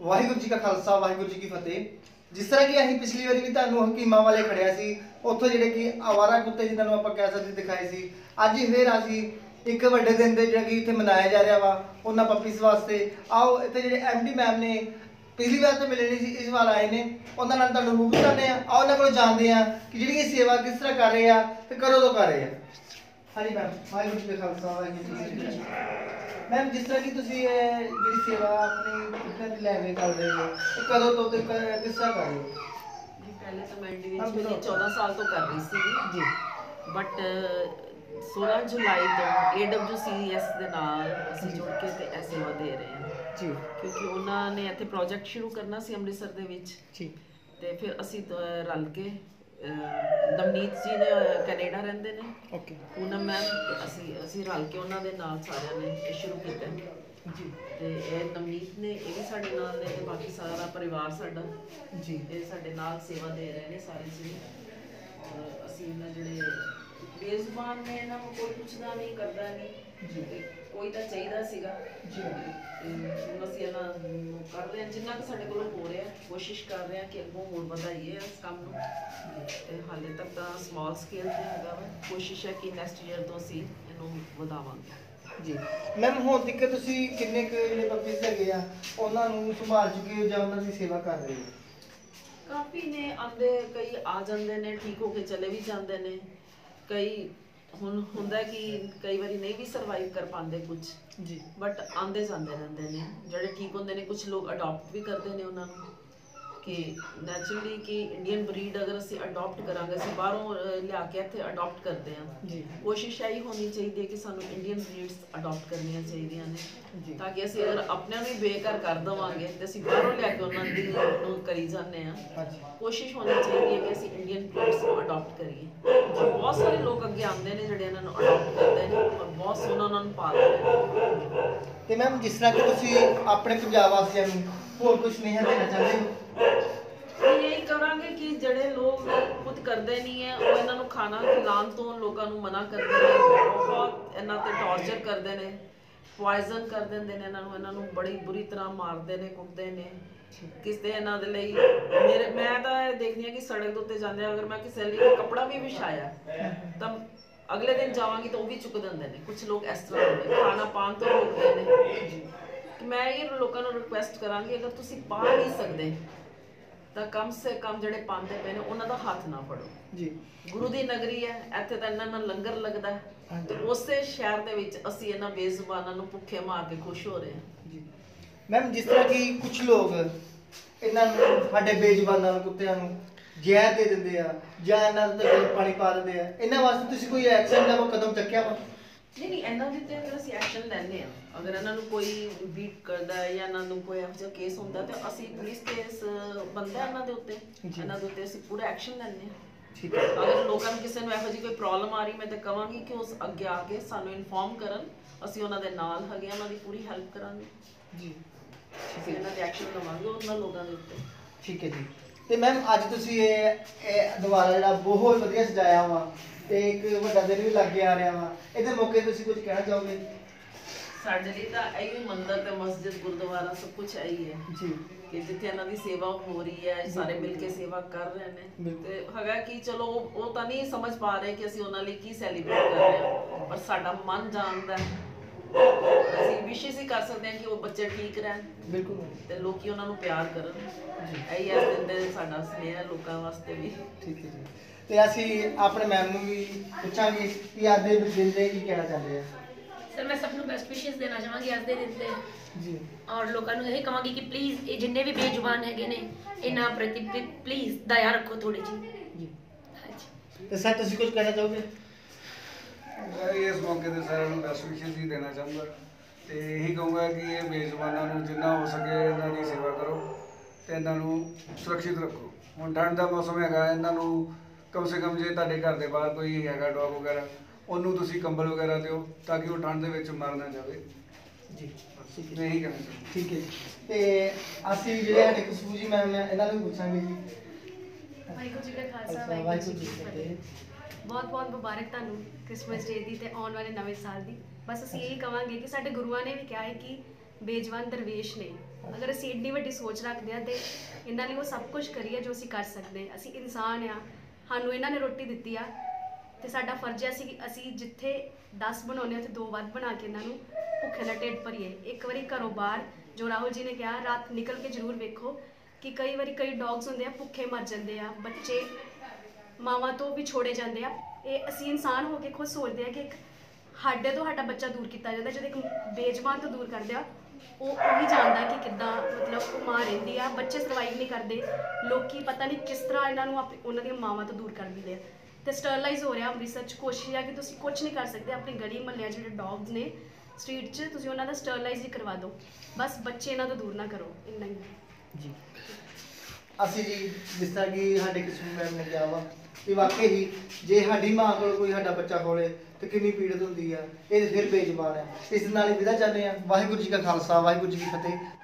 ਵਾਹਿਗੁਰੂ ਜੀ ਕਾ ਖਾਲਸਾ, ਵਾਹਿਗੁਰੂ ਜੀ ਕੀ ਫਤਿਹ। ਜਿਸ ਤਰ੍ਹਾਂ ਕਿ ਅਸੀਂ ਪਿਛਲੀ ਵਾਰੀ ਵੀ ਤੁਹਾਨੂੰ ਹਕੀਮਾਂ ਵਾਲੇ ਖੜਿਆ ਸੀ, ਉੱਥੋਂ ਜਿਹੜੇ ਕਿ ਆਵਾਰਾ ਕੁੱਤੇ ਜਿਨ੍ਹਾਂ ਨੂੰ ਆਪਾਂ ਕਹਿ ਸਕਦੇ ਦਿਖਾਏ ਸੀ, ਅੱਜ ਫਿਰ ਅਸੀਂ ਇੱਕ ਵੱਡੇ ਦਿਨ ਦੇ ਜਿਹੜਾ ਕਿ ਇੱਥੇ ਮਨਾਇਆ ਜਾ ਰਿਹਾ ਵਾ, ਉਹਨਾਂ ਪੱਪੀਸ ਵਾਸਤੇ। ਆਓ, ਇੱਥੇ ਜਿਹੜੇ ਐਮਡੀ ਮੈਮ ਨੇ ਪਿਛਲੀ ਵਾਰ ਤਾਂ ਮਿਲੇ ਨਹੀਂ ਸੀ, ਇਸ ਵਾਰ ਆਏ ਨੇ। ਉਹਨਾਂ ਨਾਲ ਤੁਹਾਨੂੰ ਰੂਪ ਜਾਣਦੇ ਆ ਆਓ, ਉਹਨਾਂ ਕੋਲ ਜਾਣਦੇ ਆ ਕਿ ਜਿਹੜੀ ਇਹ ਸੇਵਾ ਕਿਸ ਤਰ੍ਹਾਂ ਕਰ ਰਹੇ ਆ ਤੇ ਕਰੋ ਤੋਂ ਕਰ ਰਹੇ ਆ। ਹਾਂਜੀ ਮੈਮ ਵਾਹਿਗੁਰੂ ਜੀ ਕਾ ਖਾਲਸਾ ਵਾਹਿਗੁਰੂ ਜੀ ਕੀ ਫਤਿਹ ਮੈਮ ਜਿਸ ਤਰ੍ਹਾਂ ਕਿ ਤੁਸੀਂ ਇਹ ਜਿਹੜੀ ਸੇਵਾ ਆਪਣੀ ਕੁੱਤਿਆਂ ਦੀ ਲੈ ਕੇ ਕਰ ਰਹੇ ਹੋ ਇਹ ਕਦੋਂ ਤੋਂ ਤੇ ਕ- ਕਿਸ ਤਰ੍ਹਾਂ ਕਰ ਰਹੇ ਹੋ? ਜੀ ਪਹਿਲੇ ਤਾਂ ਮੈਂ ਹਾਂ, ਇੰਡੀਵਿਜੂਅਲੀ ਬੋਲੋ। 14 ਸਾਲ ਤੋਂ ਕਰ ਰਹੀ ਸੀ। ਜੀ। ਬਟ 16 ਜੁਲਾਈ ਤੋਂ AWCS ਦੇ ਨਾਲ ਅਸੀਂ ਜੁੜ ਕੇ ਤੇ ਇਹ ਸੇਵਾ ਦੇ ਰਹੇ ਹਾਂ। ਜੀ। ਕਿਉਂਕਿ ਉਹਨਾਂ ਨੇ ਇੱਥੇ ਪ੍ਰੋਜੈਕਟ ਸ਼ੁਰੂ ਕਰਨਾ ਸੀ ਅੰਮ੍ਰਿਤਸਰ ਦੇ ਵਿੱਚ। ਜੀ। ਤੇ ਫਿਰ ਅਸੀਂ ਦ- ਰਲ ਕੇ ਨਵਨੀਤ ਜੀ ਨੇ ਅਹ, ਕੈਨੇਡਾ ਰਹਿੰਦੇ ਨੇ। ਓਕੇ ਪੂਨਮ ਮੈਮ ਅਸੀਂ ਅਸੀਂ ਰਲ ਕੇ ਉਹਨਾਂ ਦੇ ਨਾਲ ਸਾਰਿਆਂ ਨੇ ਇਹ ਸ਼ੁਰੂ ਕੀਤਾ। ਜੀ। ਤੇ ਇਹ ਨਵਨੀਤ ਨੇ ਇਹ ਵੀ ਸਾਡੇ ਨਾਲ ਨੇ ਤੇ ਬਾਕੀ ਸਾਰਾ ਪਰਿਵਾਰ ਸਾਡਾ। ਜੀ। ਇਹ ਸਾਡੇ ਨਾਲ ਸੇਵਾ ਦੇ ਰਹੇ ਨੇ ਸਾਰੇ ਜੀ ਅਸੀਂ ਇਹਨਾਂ ਜਿਹੜੇ ਬੇਜ਼ੁਬਾਨ ਨੇ ਇਹਨਾਂ ਨੂੰ ਕੋਈ ਪੁੱਛਦਾ ਨਹੀਂ ਕਰਦਾ ਨਹੀਂ। ਜੀ। ਕੋਈ ਤਾਂ ਚਾਹੀਦਾ ਸੀਗਾ। ਜੀ। ਹੁਣ ਅਸੀਂ ਇਹਨਾਂ ਨੂੰ ਕਰ ਰਹੇ ਹਾਂ ਜਿੰਨਾ ਕੁ ਸਾਡੇ ਕੋਲੋਂ ਹੋ ਰਿਹਾ ਕੋਸ਼ਿਸ਼ ਕਰ ਰਹੇ ਹਾਂ ਕਿ ਅੱਗੋਂ ਹੋਰ ਵਧਾਈਏ ਇਸ ਕੰਮ ਨੂੰ। ਤੇ ਹਾਲੇ ਤੱਕ ਤਾਂ ਸਮਾਲ ਸਕੇਲ ਤੇ ਹੈਗਾ ਵਾ। ਕੋਸ਼ਿਸ਼ ਹੈ ਕਿ ਨੈਕਸਟ ਈਅਰ ਤੋਂ ਅਸੀਂ ਇਹਨੂੰ ਵਧਾਵਾਂਗੇ। ਜੀ। ਮੈਮ ਹੁਣ ਤੱਕ ਤੁਸੀਂ ਕਿੰਨੇ ਕੁ ਜਿਹੜੇ ਪੱਪੀਸ ਹੈਗੇ ਆ ਉਹਨਾਂ ਨੂੰ ਸੰਭਾਲ ਚੁੱਕੇ ਹੋ ਜਾਂ ਉਹਨਾਂ ਦੀ ਸੇਵਾ ਕਰ ਰਹੇ ਹੋ? ਕਾਫੀ ਨੇ ਆਂਦੇ ਕਈ ਆ ਜਾਂਦੇ ਨੇ ਠੀਕ ਹੋ ਕੇ ਚਲੇ ਵੀ ਜਾਂਦੇ ਨੇ। ਕਈ ਹੁਣ ਹੁੰਦਾ ਕਿ ਕਈ ਵਾਰੀ ਨਹੀਂ ਵੀ ਸਰਵਾਈਵ ਕਰ ਪਾਉਂਦੇ ਕੁਝ ਜੀ। ਬਟ ਆਂਦੇ ਜਾਂਦੇ ਰਹਿੰਦੇ ਨੇ ਜਿਹੜੇ ਠੀਕ ਹੁੰਦੇ ਨੇ ਕੁਝ ਲੋਕ ਅਡਾਪਟ ਵੀ ਕਰਦੇ ਨੇ ਉਹਨਾਂ ਨੂੰ। ਕਿ ਨੈਚੁਰਲੀ ਕਿ ਇੰਡੀਅਨ ਬਰੀਡ ਅਗਰ ਅਸੀਂ ਅਡਾਪਟ ਕਰਾਂਗੇ ਅਸੀਂ ਬਾਹਰੋਂ ਲਿਆ ਕੇ ਇੱਥੇ ਅਡਾਪਟ ਕਰਦੇ ਹਾਂ। ਜੀ। ਕੋਸ਼ਿਸ਼ ਇਹੀ ਹੋਣੀ ਚਾਹੀਦੀ ਹੈ ਕਿ ਸਾਨੂੰ ਇੰਡੀਅਨ ਬਰੀਡਸ ਅਡਾਪਟ ਕਰਨੀਆਂ ਚਾਹੀਦੀਆਂ ਨੇ। ਤਾਂ ਕਿ ਅਸੀਂ ਅਗਰ ਆਪਣਿਆਂ ਨੂੰ ਬੇਕਾਰ ਕਰ ਦਵਾਂਗੇ ਤੇ ਅਸੀਂ ਬਾਹਰੋਂ ਲਿਆ ਕੇ ਉਹਨਾਂ ਦੀ ਨੂੰ ਕਰੀ ਜਾਂਦੇ ਹਾਂਜੀ। ਕੋਸ਼ਿਸ਼ ਹੋਣੀ ਚਾਹੀਦੀ ਹੈ ਕਿ ਅਸੀਂ ਇੰਡੀਅਨ ਬਰੀਡਸ ਨੂੰ ਅਡਾਪਟ ਕਰੀਏ। ਬਹੁਤ ਸਾਰੇ ਲੋਕ ਅੱਗੇ ਆਉਂਦੇ ਨੇ ਜਿਹੜੇ ਇਹਨਾਂ ਨੂੰ ਅਡਾਪਟ ਕਰਦੇ ਨੇ ਔਰ ਬਹੁਤ ਸੋਹਣਾ ਉਹਨਾਂ ਨੂੰ ਪਾਲਦੇ ਨੇ। ਤੇ ਮੈਮ ਜਿਸ ਤਰ੍ਹਾਂ ਕਿ ਤੁਸੀਂ ਆਪਣੇ ਪੰਜਾਬ ਵਾਸੀਆਂ ਨੂੰ ਹੋਰ ਕੁਝ ਸੁਨੇਹਾ ਦੇਣਾ ਚਾਹੁੰਦੇ ਹੋ? ਇਹ ਕਰਾਂਗੇ ਕਿ ਜਿਹੜੇ ਲੋਕ ਖੁਦ ਕਰਦੇ ਨਹੀਂ ਹੈ, ਉਹ ਇਹਨਾਂ ਨੂੰ ਖਾਣਾ ਖਿਲਾਉਣ ਤੋਂ ਲੋਕਾਂ ਨੂੰ ਮਨਾ ਕਰਦੇ ਨੇ। ਬਹੁਤ ਇਹਨਾਂ ਤੇ ਟੌਰਚਰ ਕਰਦੇ ਨੇ। ਪੋਇਜ਼ਨ ਕਰ ਦਿੰਦੇ ਨੇ ਇਹਨਾਂ ਨੂੰ ਇਹਨਾਂ ਨੂੰ ਬੜੀ ਬੁਰੀ ਤਰ੍ਹਾਂ ਮਾਰਦੇ ਨੇ, ਕੁੱਟਦੇ ਨੇ। ਕਿਸੇ ਇਹਨਾਂ ਦੇ ਲਈ, ਮੇਰੇ, ਮੈਂ ਤਾਂ ਇਹ ਦੇਖਦੀ ਹਾਂ ਕਿ ਸੜਕ ਦੇ ਉੱਤੇ ਜਾਂਦੇ ਆ ਅਗਰ ਮੈਂ ਕਿਸੇ ਲਈ ਕੱਪੜਾ ਵੀ ਵਿਛਾਇਆ, ਤਾਂ ਅਗਲੇ ਦਿਨ ਜਾਵਾਂਗੀ ਤਾਂ ਉਹ ਵੀ ਚੁੱਕ ਦਿੰਦੇ ਨੇ। ਕੁਝ ਲੋਕ ਇਸ ਤਰ੍ਹਾਂ ਹੁੰਦੇ ਖਾਣਾ ਪਾਣ ਤੋਂ ਰੋਕਦੇ ਨੇ। ਕਿ ਮੈਂ ਇਹ ਲੋਕਾਂ ਨੂੰ ਰਿਕੁਐਸਟ ਕਰਾਂਗੀ ਅਗਰ ਤੁਸੀਂ ਪਾ ਨਹੀਂ ਸਕਦੇ ਤਾਂ ਕਮ ਸੇ ਕਮ ਜਿਹੜੇ ਪਾਉਂਦੇ ਪਏ ਨੇ ਉਹਨਾਂ ਦਾ ਹੱਥ ਨਾ ਫੜੋ। ਜੀ। ਗੁਰੂ ਦੀ ਨਗਰੀ ਹੈ ਇੱਥੇ ਤਾਂ ਇਹਨਾਂ ਨਾਲ ਲੰਗਰ ਲੱਗਦਾ ਹੈ। ਤੇ ਉਸੇ ਸ਼ਹਿਰ ਦੇ ਵਿੱਚ ਅਸੀਂ ਇਹਨਾਂ ਬੇਜ਼ੁਬਾਨਾਂ ਨੂੰ ਭੁੱਖੇ ਮਾਰ ਕੇ ਖੁਸ਼ ਹੋ ਰਹੇ ਹਾਂ। ਜੀ। ਮੈਮ ਜਿਸ ਤਰ੍ਹਾਂ ਕਿ ਕੁਝ ਲੋਕ ਇਹਨਾਂ ਨੂੰ ਸਾਡੇ ਬੇਜ਼ੁਬਾਨਾਂ ਨੂੰ ਕੁੱਤਿਆਂ ਨੂੰ ਜ਼ਹਿਰ ਦੇ ਦਿੰਦੇ ਆ ਜਾਂ ਇਹਨਾਂ ਦੇ ਪਾਣੀ ਪਾ ਦਿੰਦੇ ਆ। ਇਹਨਾਂ ਵਾਸਤੇ ਤੁਸੀਂ ਕੋਈ ਐਕਸ਼ਨ ਕੋਈ ਕਦਮ ਚੱਕਿਆ ਵਾ? ਨਹੀਂ ਨਹੀਂ ਇਹਨਾਂ ਦੇ ਤੇ ਅਗਰ ਅਸੀਂ ਐਕਸ਼ਨ ਲੈਂਦੇ ਆ ਅਗਰ ਇਹਨਾਂ ਨੂੰ ਕੋਈ ਬੀਟ ਕਰਦਾ ਹੈ ਜਾਂ ਇਹਨਾਂ ਨੂੰ ਕੋਈ ਇਹੋ ਜਿਹਾ ਕੇਸ ਹੁੰਦਾ ਤੇ ਅਸੀਂ ਪੁਲਿਸ ਕੇਸ ਬੰਦਾ ਇਹਨਾਂ ਦੇ ਉੱਤੇ। ਇਹਨਾਂ ਦੇ ਉੱਤੇ ਅਸੀਂ ਪੂਰਾ ਐਕਸ਼ਨ ਲੈਂਦੇ ਆ ਠੀਕ ਹੈ। ਅਗਰ ਲੋਕਾਂ ਨੂੰ ਕਿਸੇ ਨੂੰ ਇਹੋ ਜਿਹੀ ਕੋਈ ਪ੍ਰੋਬਲਮ ਆ ਰਹੀ ਮੈਂ ਤਾਂ ਕਵਾਂਗੀ ਕਿ ਉਸ ਅੱਗੇ ਆ ਕੇ ਸਾਨੂੰ ਇਨਫੋਰਮ ਕਰਨ। ਅਸੀਂ ਉਹਨਾਂ ਦੇ ਨਾਲ ਹੈਗੇ ਉਹਨਾਂ ਦੀ ਪੂਰੀ ਹੈਲਪ ਕਰਾਂਗੇ। ਜੀ। ਅਸੀਂ ਇਹਨਾਂ ਦੇ ਐਕਸ਼ਨ ਲਵਾਂਗੇ ਉਹਨਾਂ ਲੋਕਾਂ ਦੇ ਉੱਤੇ। ਠੀਕ ਹੈ ਜੀ। ਤੇ ਮੈਮ ਅੱਜ ਤੁਸੀਂ ਇਹ ਇਹ ਦੁਬਾਰਾ ਜਿਹੜਾ ਬਹੁਤ ਵਧੀਆ ਸਜਾਇਆ ਵਾ ਤੇ ਇੱਕ ਵੱਡਾ ਦਿਨ ਵੀ ਲੱਗ ਆ ਰਿਹਾ ਵਾ। ਇਹਦੇ ਮੌਕੇ ਤੁਸੀਂ ਕੁਝ ਕਹਿਣਾ ਚਾਹੋਗੇ? ਸਾਡੇ ਲਈ ਤਾਂ ਇਹੀ ਮੰਦਿਰ ਤੇ ਮਸਜਿਦ ਗੁਰਦੁਆਰਾ ਸਭ ਕੁਝ ਇਹੀ ਹੈ। ਜੀ। ਕਿ ਜਿੱਥੇ ਇਹਨਾਂ ਦੀ ਸੇਵਾ ਹੋ ਰਹੀ ਹੈ ਸਾਰੇ ਮਿਲ ਕੇ ਸੇਵਾ ਕਰ ਰਹੇ ਨੇ। ਤੇ ਹੈਗਾ ਕਿ ਚਲੋ ਉਹ ਤਾਂ ਨਹੀਂ ਸਮਝ ਪਾ ਰਹੇ ਕਿ ਅਸੀਂ ਉਹਨਾਂ ਲਈ ਕੀ ਸੈਲੀਬ੍ਰੇਟ ਕਰ ਰਹੇ ਹਾਂ। ਪਰ ਸਾਡਾ ਮਨ ਜਾਣਦਾ ਹੈ ਅਸੀਂ ਵਿਸ਼ੇਸ਼ ਹੀ ਕਰ ਸਕਦੇ ਹਾਂ ਕਿ ਉਹ ਬੱਚੇ ਠੀਕ ਰਹਿਣ ਬਿਲਕੁਲ। ਤੇ ਲੋਕੀ ਉਹਨਾਂ ਨੂੰ ਪਿਆਰ ਕਰਨ। ਜੀ। ਇਹੀ ਇਸ ਦਿਨ ਦੇ ਸਾਡਾ ਸਨੇਹ ਲੋਕਾਂ ਵਾਸਤੇ ਵੀ। ਠੀਕ ਹੈ ਜੀ। ਤੇ ਅਸੀਂ ਆਪਣੇ ਮੈਮ ਨੂੰ ਵੀ ਪੁੱਛਾਂਗੇ ਕਿ ਅੱਜ ਦੇ ਦਿਨ ਤੇ ਕੀ ਕਹਿਣਾ ਚਾਹੁੰਦੇ ਆ? ਸਰ ਮੈਂ ਸਭ ਨੂੰ ਬੈਸਟ ਵਿਸ਼ੇਸ ਦੇਣਾ ਚਾਹਾਂਗੀ ਅੱਜ ਦੇ ਦਿਨ ਤੇ। ਜੀ। ਔਰ ਲੋਕਾਂ ਨੂੰ ਇਹ ਕਹਾਂਗੀ ਕਿ ਪਲੀਜ਼ ਇਹ ਜਿੰਨੇ ਵੀ ਬੇਜ਼ੁਬਾਨ ਹੈਗੇ ਨੇ ਇਹਨਾਂ ਪ੍ਰਤੀ ਪਲੀਜ਼ ਦਇਆ ਰੱਖੋ ਥੋੜੀ ਜੀ ਜੀ। ਹਾਂਜੀ। ਤੇ ਸਰ ਤੁਸੀਂ ਕੁਝ ਕਹਿਣਾ ਚਾਹੋਗੇ? ਇਸ ਮੌਕੇ ਤੇ ਸਾਰਿਆਂ ਨੂੰ ਬੈਸਟ ਵਿਸ਼ੇਸ ਹੀ ਦੇਣਾ ਚਾਹੁੰਦਾ। ਤੇ ਇਹੀ ਕਹੂੰਗਾ ਕਿ ਇਹ ਬੇਜ਼ੁਬਾਨਾਂ ਨੂੰ ਜਿੰਨਾ ਹੋ ਸਕੇ ਇਹਨਾਂ ਦੀ ਸੇਵਾ ਕਰੋ ਤੇ ਇਹਨਾਂ ਨੂੰ ਸੁਰੱਖਿਅਤ ਰੱਖੋ। ਹੁਣ ਠੰਡ ਦਾ ਮੌਸਮ ਹੈਗਾ ਇਹਨਾਂ ਨੂੰ ਕਮ ਸੇ ਕਮ ਜੇ ਤੁਹਾਡੇ ਘਰ ਦੇ ਬਾਹਰ ਕੋਈ ਹੈਗਾ ਡੌਗ ਵਗੈਰਾ ਉਹਨੂੰ ਤੁਸੀਂ ਕੰਬਲ ਵਗੈਰਾ ਦਿਓ ਤਾਂ ਕਿ ਉਹ ਠੰਡ ਦੇ ਵਿੱਚ ਮਰ ਨਾ ਜਾਵੇ। ਜੀ ਕਹਿਣਾ ਚਾਹੁੰਦਾ। ਠੀਕ ਹੈ ਤੇ ਅਸੀਂ ਜਿਹੜੇ ਸਾਡੇ ਖੁਸ਼ਬੂ ਜੀ ਮੈਮ ਨੇ ਇਹਨਾਂ ਨੂੰ ਵੀ ਪੁੱਛਾਂਗੇ ਜੀ। ਵਾਹਿਗੁਰੂ ਜੀ ਖਾਲਸਾ ਖਾਲਸਾ, ਵਾਹਿਗੁਰੂ ਜੀ ਕੀ ਫਤਿਹ। ਬਹੁਤ ਬਹੁਤ ਮੁਬਾਰਕ ਤੁਹਾਨੂੰ ਕ੍ਰਿਸਮਸ ਡੇ ਦੀ ਤੇ ਆਉਣ ਵਾਲੇ ਨਵੇਂ ਸਾਲ ਦੀ। ਬਸ ਅਸੀਂ ਇਹੀ ਕਵਾਂਗੇ ਕਿ ਸਾਡੇ ਗੁਰੂਆਂ ਨੇ ਵੀ ਕਿਹਾ ਹੈ ਕਿ ਬੇਜਵਾਨ ਦਰਵੇਸ਼ ਨੇ। ਅਗਰ ਅਸੀਂ ਇੰਨੀ ਵੱਡੀ ਸੋਚ ਰੱਖਦੇ ਹਾਂ ਤੇ ਇਹਨਾਂ ਲਈ ਉਹ ਸਭ ਕੁਝ ਕਰੀਏ ਜੋ ਅਸੀਂ ਕਰ ਸਕਦੇ ਹਾਂ। ਅਸੀਂ ਇਨਸਾਨ ਆ ਸਾਨੂੰ ਇਹਨਾਂ ਨੇ ਰੋਟੀ ਦਿੱਤੀ ਆ ਤੇ ਸਾਡਾ ਫਰਜ਼ ਹੈ ਅਸੀਂ ਅਸੀਂ ਜਿੱਥੇ 10 ਬਣਾਉਂਦੇ ਹਾਂ, ਉੱਥੇ ਦੋ ਵੱਧ ਬਣਾ ਕੇ ਇਹਨਾਂ ਨੂੰ ਭੁੱਖੇ ਦਾ ਢਿੱਡ ਭਰੀਏ। ਇੱਕ ਵਾਰੀ ਘਰੋਂ ਬਾਹਰ ਜੋ ਰਾਹੁਲ ਜੀ ਨੇ ਕਿਹਾ, ਰਾਤ ਨਿਕਲ ਕੇ ਜ਼ਰੂਰ ਵੇਖੋ ਕਿ ਕਈ ਵਾਰੀ ਕਈ ਡੌਗਸ ਹੁੰਦੇ ਆ, ਭੁੱਖੇ ਮਰ ਜਾਂਦੇ ਆ, ਬੱਚੇ ਮਾਵਾਂ ਤੋਂ ਵੀ ਛੋੜੇ ਜਾਂਦੇ ਆ। ਇਹ ਅਸੀਂ ਇਨਸਾਨ ਹੋ ਕੇ ਖੁਦ ਸੋਚਦੇ ਆ ਕਿ ਇੱਕ ਸਾਡੇ ਤੋਂ ਸਾਡਾ ਬੱਚਾ ਦੂਰ ਕੀਤਾ ਜਾਂਦਾ, ਜਦੋਂ ਇੱਕ ਬੇਜ਼ਬਾਨ ਤੋਂ ਦੂਰ ਕਰਦੇ ਆ, ਉਹ ਉਹੀ ਜਾਣਦਾ ਕਿ ਕਿੱਦਾਂ ਮਤਲਬ ਉਹ ਮਾਂ ਰਹਿੰਦੀ ਆ। ਬੱਚੇ ਸਰਵਾਈਵ ਨਹੀਂ ਕਰਦੇ। ਲੋਕੀ ਪਤਾ ਨਹੀਂ ਕਿਸ ਤਰ੍ਹਾਂ ਇਹਨਾਂ ਨੂੰ ਉਹਨਾਂ ਦੀਆਂ ਮਾਵਾਂ ਤੋਂ ਦੂਰ ਕਰ ਦਿੰਦੇ ਆ। ਤੇ ਸਟਰਲਾਈਜ਼ ਹੋ ਰਿਹਾ ਅੰਮ੍ਰਿਤਸਰ ਚ। ਕੋਸ਼ਿਸ਼ ਆ ਕਿ ਤੁਸੀਂ ਕੁਝ ਨਹੀਂ ਕਰ ਸਕਦੇ। ਆਪਣੀ ਗਲੀ ਮਹੱਲਿਆਂ ਜਿਹੜੇ ਡੌਗਸ ਨੇ ਸਟਰੀਟ 'ਚ, ਤੁਸੀਂ ਉਹਨਾਂ ਦਾ ਸਟਰਲਾਈਜ਼ ਹੀ ਕਰਵਾ ਦਿਓ। ਬਸ ਬੱਚੇ ਇਹਨਾਂ ਤੋਂ ਦੂਰ ਨਾ ਕਰੋ। ਇੰਨਾ ਹੀ। ਜੀ। ਅਸੀਂ ਜੀ, ਜਿਸ ਤਰ੍ਹਾਂ ਕਿ ਸਾਡੇ ਕਿਸਮ ਮੈਮ ਨੇ ਕਿਹਾ ਵਾ ਕਿ ਵਾਕਈ ਹੀ ਜੇ ਸਾਡੀ ਮਾਂ ਕੋਲ ਕੋਈ ਸਾਡਾ ਬੱਚਾ ਹੋਵੇ ਤੇ ਕਿੰਨੀ ਪੀੜਤ ਹੁੰਦੀ ਆ, ਇਹ ਤੇ ਫਿਰ ਬੇਜਬਾਨ ਹੈ ਇਸ ਨਾਲ ਹੀ ਵਿਦਾ ਚਾਹੁੰਦੇ ਆ। ਵਾਹਿਗੁਰੂ ਜੀ ਕਾ ਖਾਲਸਾ, ਵਾਹਿਗੁਰੂ ਜੀ ਕੀ ਫਤਿਹ।